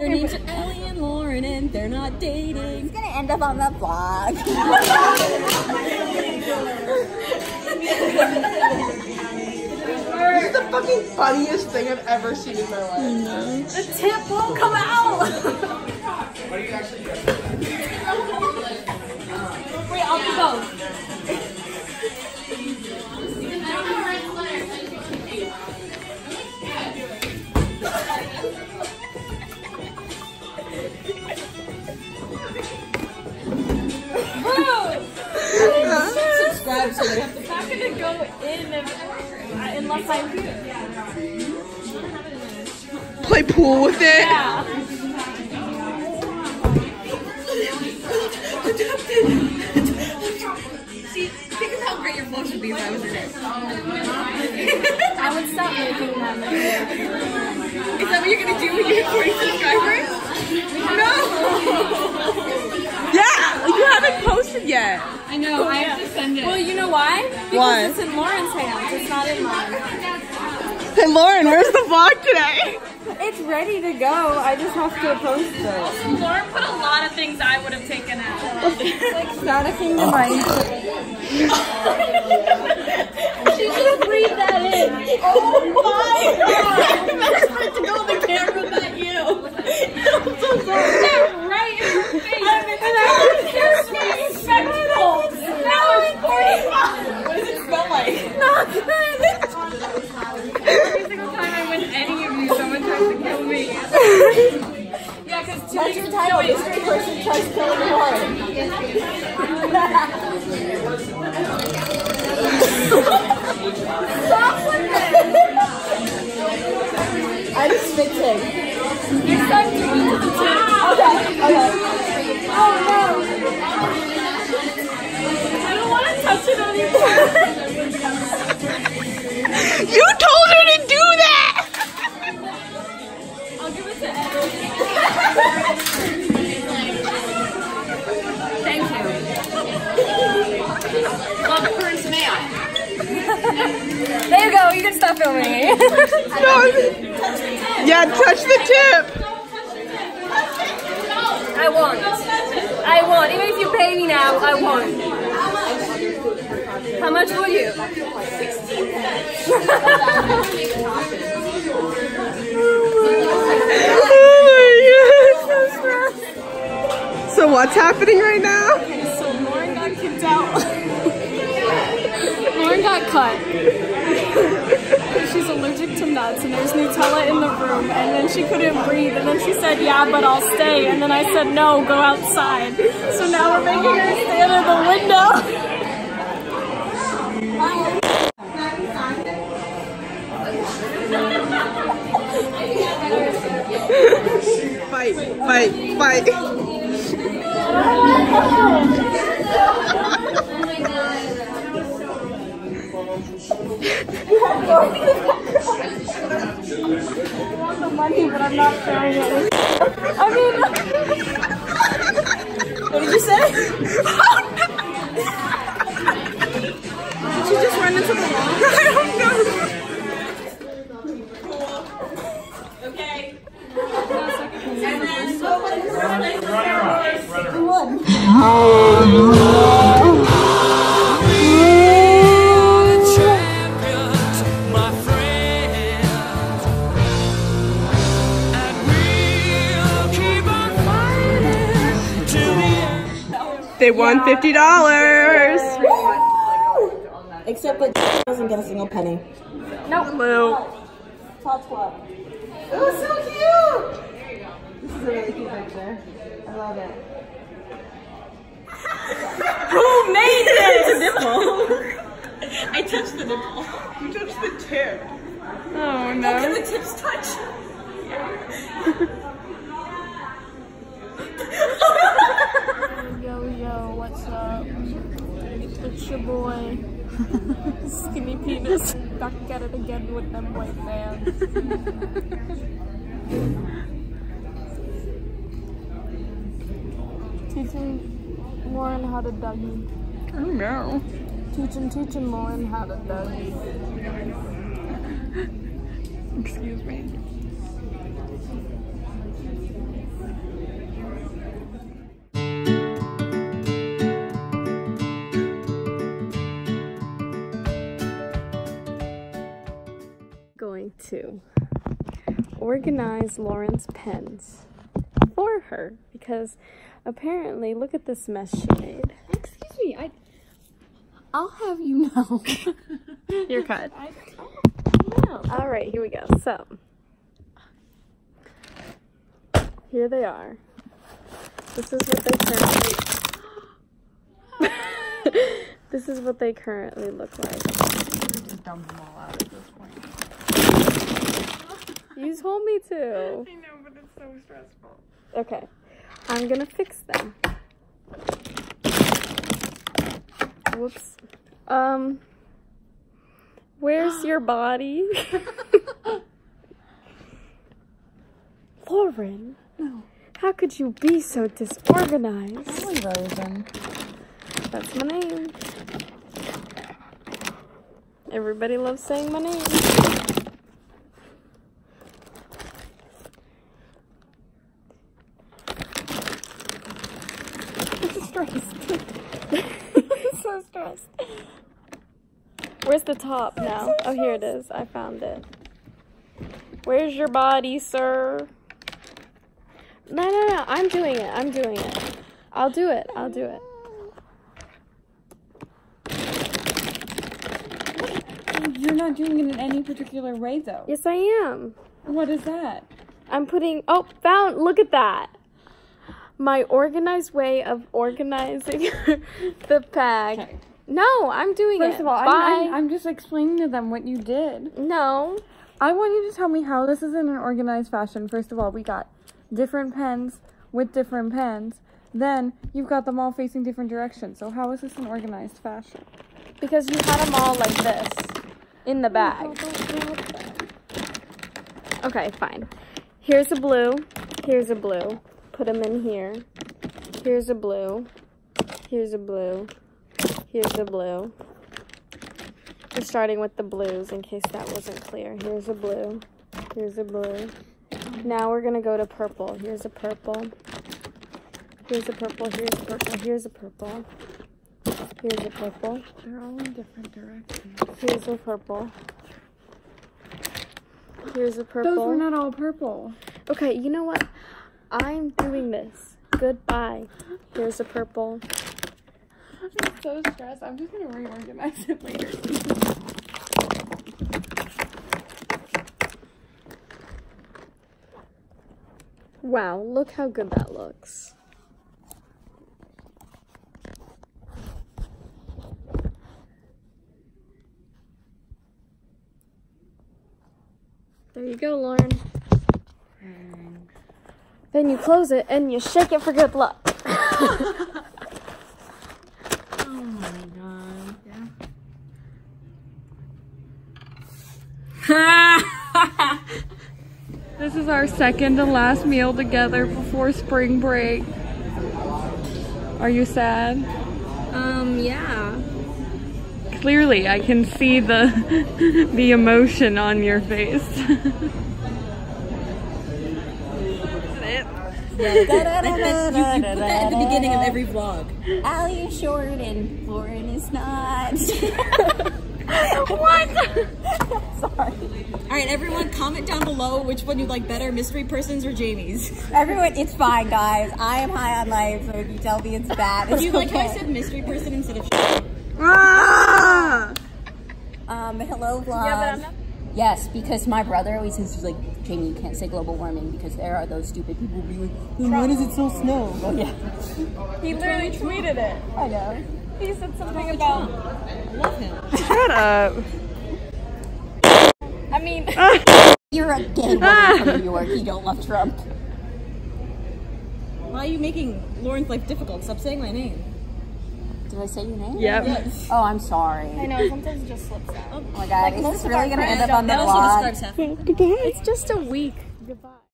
Their names are Ellie and Lauren, and they're not dating. It's gonna end up on the vlog. This is the fucking funniest thing I've ever seen in my life. The tip won't come out. Wait, go in if, unless I'm here? Play pool with it. Yeah. See, think of how great your vlog should be if I was in it. I would stop making them. Is that what you're gonna do when you have 40 subscribers? No! You haven't posted yet. I know, I have to send it. Well, you know why? Because Why? it's in Lauren's hands. It's not in mine. Hey Lauren, where's the vlog today? It's ready to go. I just have to post it. Lauren put a lot of things I would have taken out. Like Santa Kingdom Ice. she should have breathed that in. Oh my god! That's meant to go on the camera, not you. I'm so sorry. right in her face. I mean, and I was disrespectful. Now I'm 45. What does it smell like? Not good. Every single time I'm with any of you, someone tries to kill me. Yeah, because That's your title, mystery person tries killing Lauren. I'm spitting. the. Okay, okay. Oh no. I don't want to touch it anymore. You go. You can stop filming. No. Yeah, touch the tip. I won't. I won't. Even if you pay me now, I won't. How much will you? Oh my god, so stressed. So what's happening right now? So Lauren got kicked out. Lauren got cut. To nuts, and there's Nutella in the room, and then she couldn't breathe, and then she said, "Yeah, but I'll stay," and then I said, "No, go outside." So now we're making her stand in the window. Fight, fight, fight. I I'm not sharing it. They won fifty dollars. Except that doesn't get a single penny. Hello. Top 12. It was so cute! This is a really cute picture. I love it. Who made this? I touched the nipple. You touched the tip. Oh no. The tips touch. What's up? It's your boy, Skinny Penis, back at it again with them white fans. Teaching Lauren how to Dougie. Oh no. Teaching, teaching Lauren how to Dougie. Excuse me. To organize Lauren's pens for her because apparently, look at this mess she made. Excuse me, I. I'll have you know. You're cut. All right, here we go. So, here they are. This is what they currently. this is what they currently look like. Just dump them all out at this point. You told me to. I know, but it's so stressful. Okay, I'm gonna fix them. Whoops. Um, where's your body? Lauren. No. How could you be so disorganized? Rosen. That's my name. Everybody loves saying my name. I'm stressed. so stressed. Where's the top now? Oh, here it is. I found it. Where's your body, sir? No, no, no. I'm doing it. I'm doing it. I'll do it. I'll do it. You're not doing it in any particular way, though. Yes, I am. What is that? I'm putting. Oh, found. Look at that. My organized way of organizing the pack. Okay. No, I'm doing it. First of all. I'm, I'm, I'm just explaining to them what you did. no. I want you to tell me how this is in an organized fashion. First of all, we got different pens with different pens. Then you've got them all facing different directions. So how is this an organized fashion? Because you had them all like this in the bag. Oh, okay, fine. Here's a blue. Here's a blue. Put them in here. Here's a blue. Here's a blue. Here's a blue. We're starting with the blues in case that wasn't clear. Here's a blue. Here's a blue. Now we're gonna go to purple. Here's a purple. Here's a purple. Here's a purple. Here's a purple. Here's a purple. They're all in different directions. Here's a purple. Here's a purple. Those purple. were not all purple. Okay, you know what? I'm doing this. Goodbye. Here's a purple. I'm so stressed. I'm just gonna reorganize it later. Wow, look how good that looks. There you go, Lauren. Then you close it and you shake it for good luck. Oh my god. Yeah. this is our second to last meal together before spring break. Are you sad? Um, yeah. Clearly, I can see the the emotion on your face. you put that at the beginning of every vlog. Ally is short and Lauren is not. what? Sorry. All right, everyone, comment down below which one you like better, Mystery Persons or Jamie's. Everyone, it's fine, guys. I am high on life, so if you tell me it's bad, it's Do you like how I said Mystery Person instead of Ah! Um, hello, vlog. Yeah, but I'm not- Yes, because my brother always says, he's like, Jamie, you can't say global warming because there are those stupid people who be like, "Then why does it still snow? Oh, yeah. He literally tweeted it. I know. He said something about. Love him. Shut up. I mean, You're a gay woman from New York. You don't love Trump. Why are you making Lauren's life difficult? Stop saying my name. Did I say your name? Yep. Yes. Oh, I'm sorry. I know sometimes it just slips out. Oh my god, is this of really gonna end up on the That also describes half. It's just a week. Goodbye.